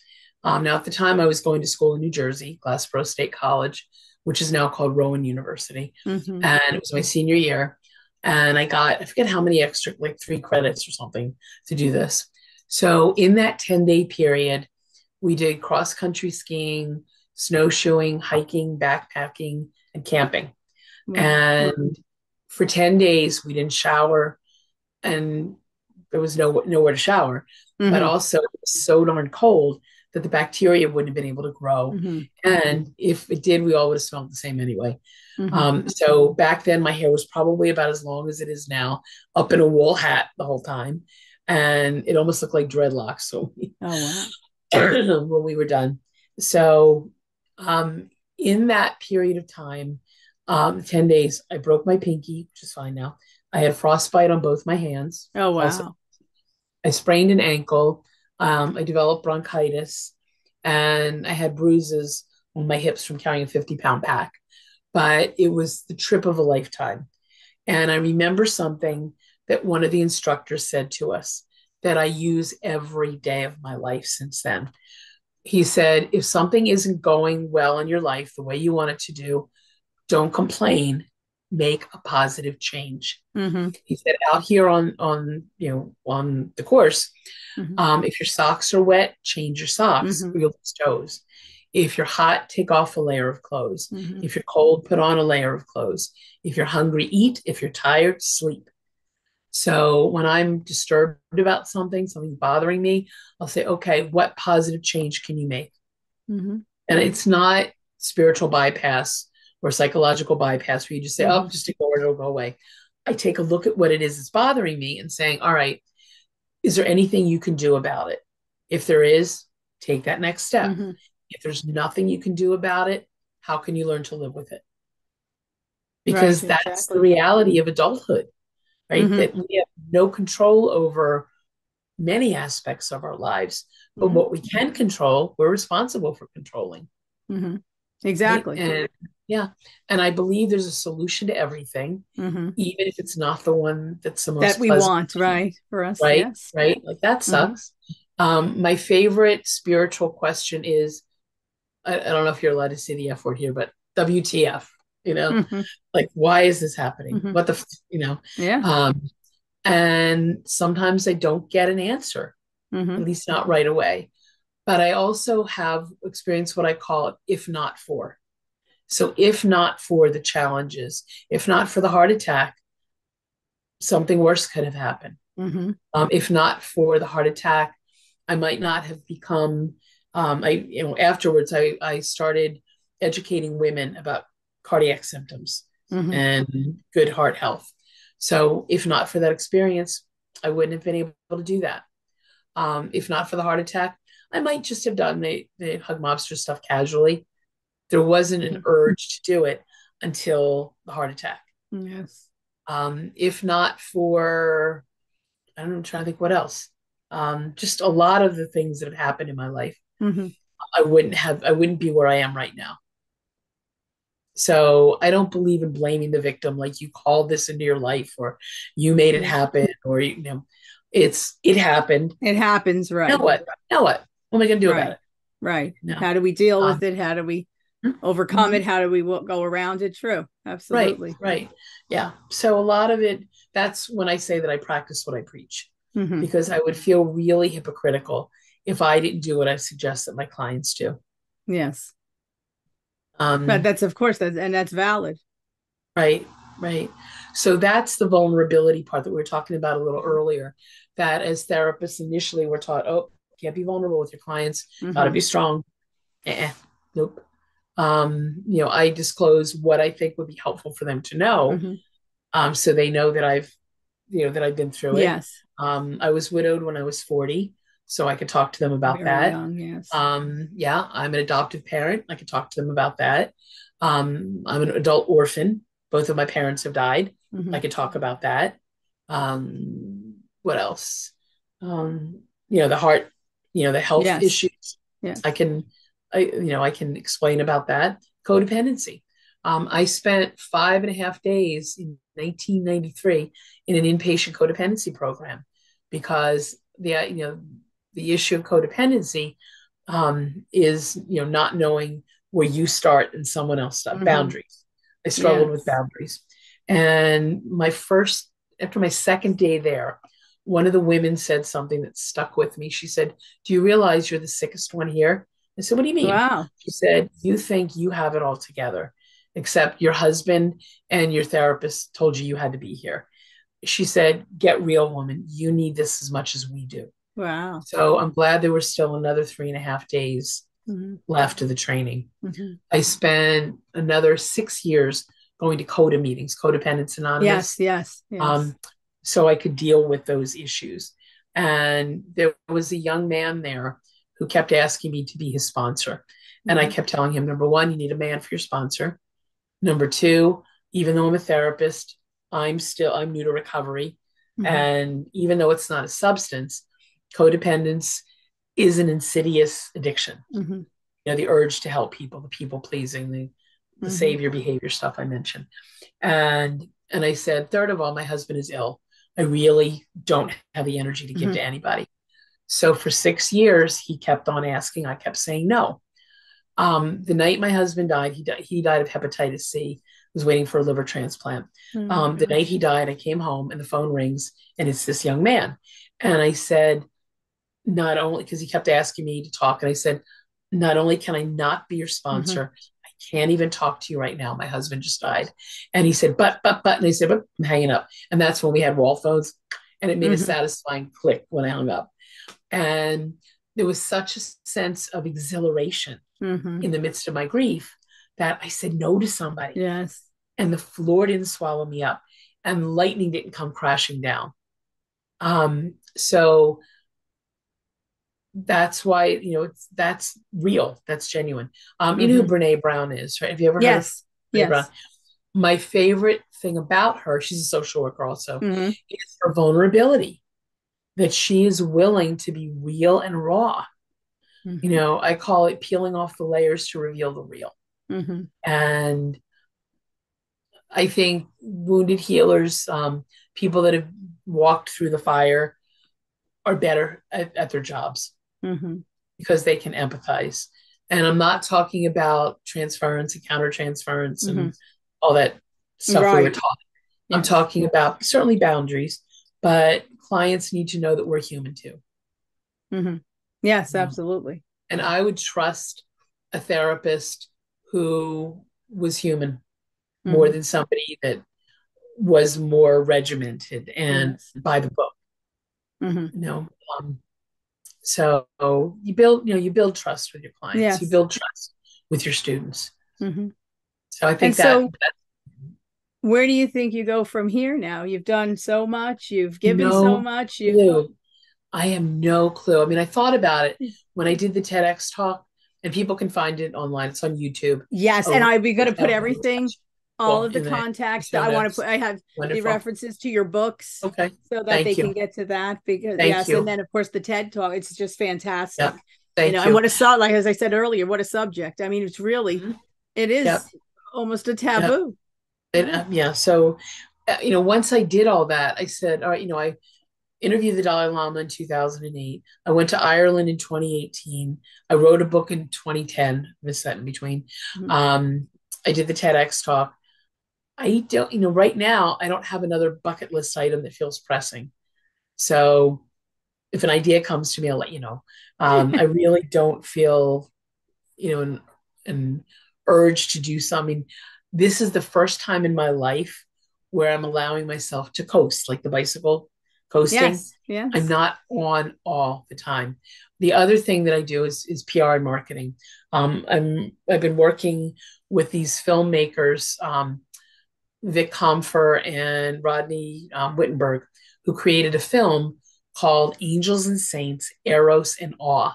Um, now, at the time, I was going to school in New Jersey, Glassboro State College, which is now called Rowan University. Mm-hmm. And it was my senior year. And I got, I forget how many extra, like three credits or something to do this. So, in that 10 day period, we did cross country skiing, snowshoeing, hiking, backpacking, and camping. Mm-hmm. And for 10 days, we didn't shower and there was no nowhere to shower. Mm-hmm. But also, it was so darn cold that the bacteria wouldn't have been able to grow. Mm-hmm. And if it did, we all would have smelled the same anyway. Mm-hmm. Um, so back then, my hair was probably about as long as it is now, up in a wool hat the whole time and it almost looked like dreadlocks. So oh, wow. <coughs> when we were done. So um, in that period of time, um, 10 days, I broke my pinky, which is fine now. I had frostbite on both my hands. Oh, wow. Also, I sprained an ankle. Um, I developed bronchitis and I had bruises on my hips from carrying a 50 pound pack. But it was the trip of a lifetime. And I remember something that one of the instructors said to us that I use every day of my life since then. He said, if something isn't going well in your life the way you want it to do, don't complain, make a positive change. Mm-hmm. He said, out here on on you know on the course, mm-hmm. um, if your socks are wet, change your socks mm-hmm. or you'll lose toes. If you're hot, take off a layer of clothes. Mm-hmm. If you're cold, put on a layer of clothes. If you're hungry, eat. If you're tired, sleep. So when I'm disturbed about something, something's bothering me, I'll say, okay, what positive change can you make? Mm-hmm. And it's not spiritual bypass or psychological bypass where you just say, mm-hmm. oh, just ignore it, it'll go away. I take a look at what it is that's bothering me and saying, all right, is there anything you can do about it? If there is, take that next step. Mm-hmm. If there's nothing you can do about it, how can you learn to live with it? Because right, that's exactly. the reality of adulthood right? Mm-hmm. That we have no control over many aspects of our lives, but mm-hmm. what we can control, we're responsible for controlling. Mm-hmm. Exactly. Right? And yeah, and I believe there's a solution to everything, mm-hmm. even if it's not the one that's the most that we want, right? For us, right? Yes. Right? Like that mm-hmm. sucks. Um, my favorite spiritual question is, I, I don't know if you're allowed to say the F word here, but WTF? you know mm-hmm. like why is this happening mm-hmm. what the you know yeah um and sometimes i don't get an answer mm-hmm. at least not right away but i also have experienced what i call if not for so if not for the challenges if not for the heart attack something worse could have happened mm-hmm. um, if not for the heart attack i might not have become um, i you know afterwards i i started educating women about cardiac symptoms mm-hmm. and good heart health. So, if not for that experience, I wouldn't have been able to do that. Um, if not for the heart attack, I might just have done the, the hug mobster stuff casually. There wasn't an mm-hmm. urge to do it until the heart attack. Yes. Um, if not for, I don't know, I'm trying to think what else. Um, just a lot of the things that have happened in my life. Mm-hmm. I wouldn't have, I wouldn't be where I am right now. So I don't believe in blaming the victim like you called this into your life or you made it happen or you know it's it happened. It happens, right. Now what? Now what? What am I gonna do right. about it? Right. No. How do we deal um, with it? How do we overcome it how do we go around it true absolutely right right yeah so a lot of it that's when i say that i practice what i preach Mhm. because i would feel really hypocritical if i didn't do what i suggest that my clients do yes um, but that's of course that's and that's valid Right, right. So that's the vulnerability part that we were talking about a little earlier. That as therapists initially we're taught, oh, can't be vulnerable with your clients, gotta Mhm. be strong. Eh, nope. Um, you know, I disclose what I think would be helpful for them to know, Mhm. um, so they know that I've, you know, that I've been through it. yes Um, I was widowed when I was 40, so I could talk to them about very that. young, yes Um, yeah, I'm an adoptive parent. I could talk to them about that. Um, I'm an adult orphan. Both of my parents have died. Mhm. I could talk about that. Um, what else? Um, you know, the heart, you know, the health Yes. issues. Yes. I can, I, you know, I can explain about that. Codependency. Um, I spent five and a half days in 1993 in an inpatient codependency program because the, you know, the issue of codependency um, is, you know, not knowing where you start and someone else stops. Mhm. Boundaries. I struggled Yes. with boundaries. And my first, after my second day there, one of the women said something that stuck with me. She said, Do you realize you're the sickest one here? I said, What do you mean? wow She said, You think you have it all together, except your husband and your therapist told you you had to be here. She said, Get real, woman. You need this as much as we do. wow So I'm glad there were still another three and a half days Mhm. left of the training. Mhm. I spent another six years going to CODA meetings, Codependence Anonymous, yes yes yes um, so I could deal with those issues. And there was a young man there who kept asking me to be his sponsor. And I Mhm. kept telling him, number one, you need a man for your sponsor. Number two, even though I'm a therapist, I'm still I'm new to recovery. Mhm. And even though it's not a substance, codependence is an insidious addiction Mhm. you know the urge to help people the people pleasing the the Mhm. savior behavior stuff i mentioned and and i said third of all my husband is ill i really don't have the energy to give to anybody so for six years he kept on asking. I kept saying no. Um, the night my husband died he, di- he died of hepatitis c was waiting for a liver transplant. Oh, um, the night he died i came home and the phone rings and it's this young man. And i said not only because he kept asking me to talk and i said not only can i not be your sponsor i can't even talk to you right now. My husband just died. And he said but but but and i said but i'm hanging up. And that's when we had wall phones and it made a Mhm. satisfying click when i hung up and there was such a sense of exhilaration Mhm. in the midst of my grief that i said no to somebody. Yes. And the floor didn't swallow me up and lightning didn't come crashing down. Um so that's why you know it's that's real. That's genuine. Um you know who brene brown is right? Have you ever heard yes. Of Brene Brown? yes my favorite thing about her she's a social worker also Mhm. is her vulnerability that she is willing to be real and raw Mhm. you know i call it peeling off the layers to reveal the real Mhm. and I think wounded healers, um, people that have walked through the fire, are better at, at their jobs Mhm. because they can empathize. And I'm not talking about transference and countertransference and all that stuff we were Right. taught. I'm talking about certainly boundaries, but clients need to know that we're human too. Mhm. yes Yeah. absolutely And I would trust a therapist who was human more Mhm. than somebody that was more regimented and by the book Mhm. you know um, so you build you know you build trust with your clients Yes. you build trust with your students Mhm. so i think And that, so- that where do you think you go from here now you've done so much you've given No so much you clue. i have no clue i mean i thought about it when i did the tedx talk and people can find it online it's on youtube yes Oh, and i'll be going to put everything all Well, of the contacts show i want to put i have the references to your books okay so that Thank they you. can get to that because Thank yes you. and then of course the ted talk it's just fantastic Yeah. thank you know you, and what a like as i said earlier what a subject i mean it's really Mhm. it is Yep. almost a taboo And, uh, yeah. So, uh, you know, once I did all that, I said, all right, you know, I, interviewed the Dalai Lama in 2008. I went to Ireland in 2018. I wrote a book in 2010, missed that in between. Mm-hmm. Um, I did the TEDx talk. I don't, you know, right now, I don't have another bucket list item that feels pressing. So if an idea comes to me, I'll let you know. Um, I <laughs> really don't feel, you know, an, an urge to do something. This is the first time in my life where I'm allowing myself to coast, like the bicycle coasting. Yes, yes. I'm not on all the time. The other thing that I do is is PR and marketing. Um, I'm I've been working with these filmmakers, um, Vic Compher and Rodney um, Wittenberg, who created a film called Angels and Saints, Eros and Awe.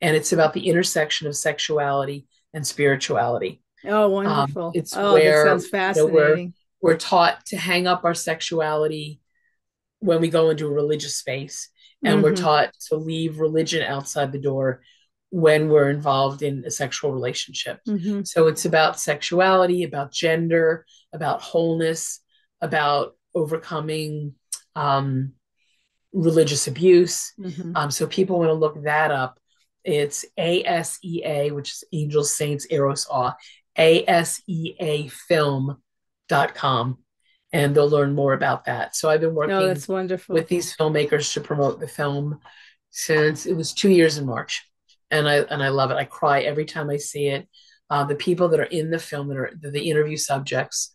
And it's about the intersection of sexuality and spirituality. Oh, wonderful. Um, it's oh, where that sounds fascinating. You know, we're, we're taught to hang up our sexuality when we go into a religious space. And mm-hmm. we're taught to leave religion outside the door when we're involved in a sexual relationship. Mm-hmm. So it's about sexuality, about gender, about wholeness, about overcoming um, religious abuse. Mm-hmm. Um, so people want to look that up. It's ASEA, which is Angels, Saints, Eros, Awe, ASEA film.com. And they'll learn more about that. So I've been working oh, that's wonderful. with these filmmakers to promote the film since it was two years in March. And I and I love it. I cry every time I see it. Uh, the people that are in the film that are the, the interview subjects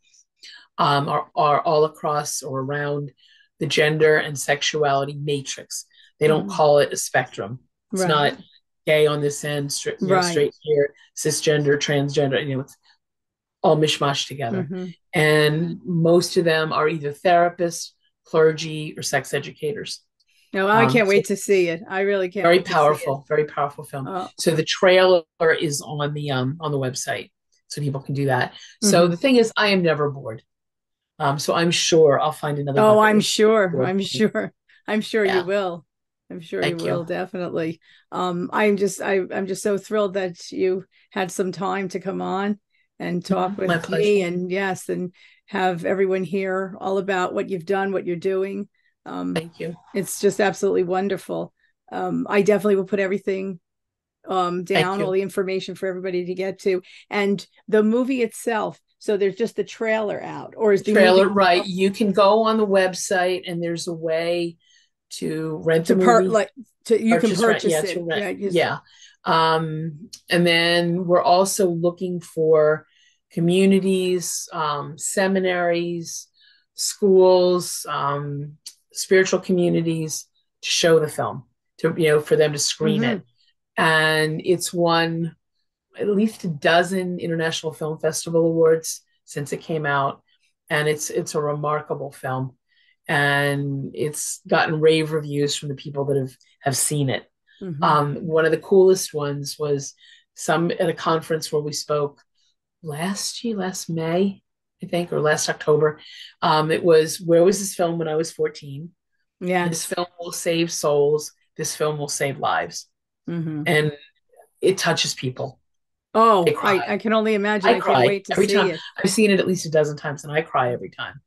um, are, are all across or around the gender and sexuality matrix. They don't mm. call it a spectrum. It's right. not gay on this end, straight, right. straight here, cisgender, transgender. You know, it's all mishmash together. Mm-hmm. And most of them are either therapists, clergy, or sex educators. No, I um, can't wait to see it. I really can't. Very powerful, very powerful film. Oh. So the trailer is on the um on the website, so people can do that. Mm-hmm. So the thing is, I am never bored. Um, so I'm sure I'll find another. Oh, I'm sure. I'm sure. I'm sure yeah. you will. I'm sure Thank you will definitely. Um, I'm just I, I'm just so thrilled that you had some time to come on and mm-hmm. talk mm-hmm. with me and yes and have everyone hear all about what you've done, what you're doing. Um, Thank you. It's just absolutely wonderful. Um, I definitely will put everything um, down, all the information for everybody to get to, and the movie itself so there's just the trailer out, or is the trailer right? You can go on the website, and there's a way to rent to per- like to you can purchase rent, yeah, it. Rent, yeah, yeah. Um, and then we're also looking for communities, um, seminaries, schools, um, spiritual communities to show the film to you know for them to screen mm-hmm. it and it's won at least a dozen international film festival awards since it came out and it's it's a remarkable film and it's gotten rave reviews from the people that have have seen it mm-hmm. um, one of the coolest ones was some at a conference where we spoke last year last may i think or last october um, it was where was this film when i was 14 yeah this film will save souls this film will save lives mm-hmm. and it touches people Oh, I, I, can only imagine. I, I cry wait to every see time. it. I've seen it at least a dozen times, and I cry every time.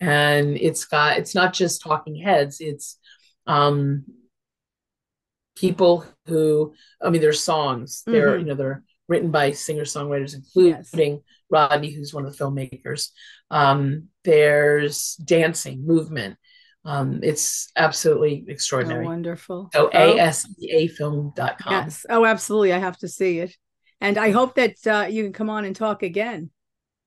And it's got it's not just talking heads; it's um, people who I mean, there's songs. Mm-hmm. They're you know they're written by singer songwriters, including yes. Rodney, who's one of the filmmakers. Um, there's dancing, movement. Um, it's absolutely extraordinary. Oh, wonderful. So oh. aseafilm.com. Yes. Oh, absolutely. I have to see it. And I hope that uh, you can come on and talk again.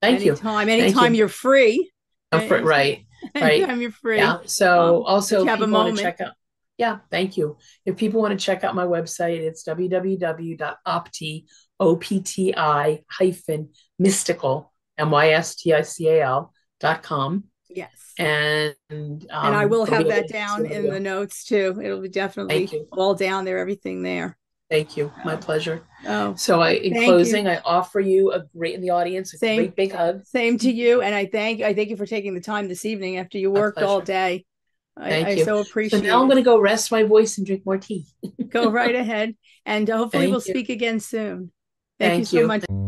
Thank you. anytime, you. Anytime you. are free. Oh, for, right. Right. <laughs> Anytime you're free. Yeah. So um, also, have a moment. check out. Yeah, thank you. If people want to check out my website, it's www.opti, O-P-T-I hyphen mystical, M-Y-S-T-I-C-A-L dot com. Yes. And um, and I will have that down in the notes too. It'll be definitely all down there, everything there. Thank you. My pleasure. Oh, so I, in closing, you. I offer you a great in the audience, a same, great big hug. Same to you. And I thank, I thank you for taking the time this evening after you worked all day. Thank I, you. I so appreciate So now I'm going to go rest my voice and drink more tea. go <laughs> right ahead. And hopefully thank we'll you. speak again soon. Thank, thank you so you. much.